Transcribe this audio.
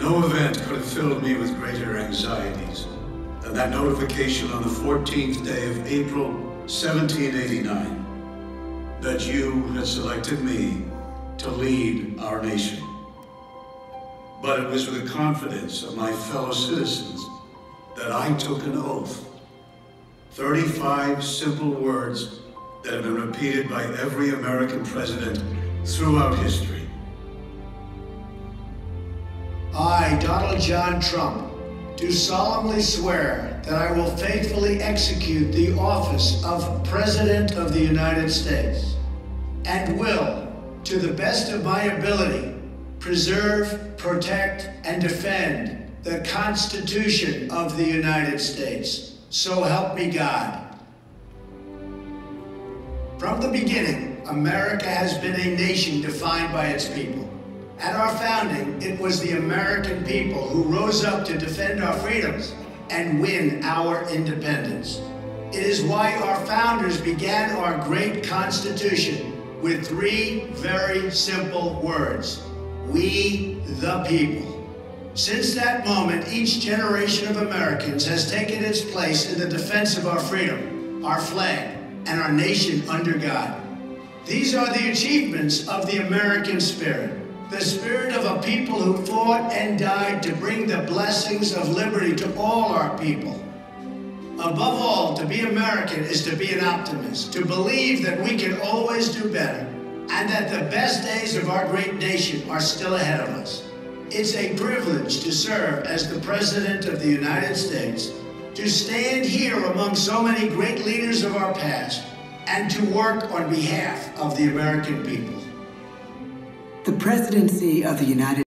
No event could have filled me with greater anxieties than that notification on the 14th day of April 1789 that you had selected me to lead our nation. But it was with the confidence of my fellow citizens that I took an oath. 35 simple words that have been repeated by every American president throughout history. I, Donald John Trump, do solemnly swear that I will faithfully execute the office of President of the United States and will, to the best of my ability, preserve, protect, and defend the Constitution of the United States. So help me God. From the beginning, America has been a nation defined by its people. At our founding, it was the American people who rose up to defend our freedoms and win our independence. It is why our founders began our great Constitution with three very simple words We the people. Since that moment, each generation of Americans has taken its place in the defense of our freedom, our flag, and our nation under God. These are the achievements of the American spirit the spirit of a people who fought and died to bring the blessings of liberty to all our people. Above all, to be American is to be an optimist, to believe that we can always do better, and that the best days of our great nation are still ahead of us. It's a privilege to serve as the President of the United States, to stand here among so many great leaders of our past, and to work on behalf of the American people. The presidency of the United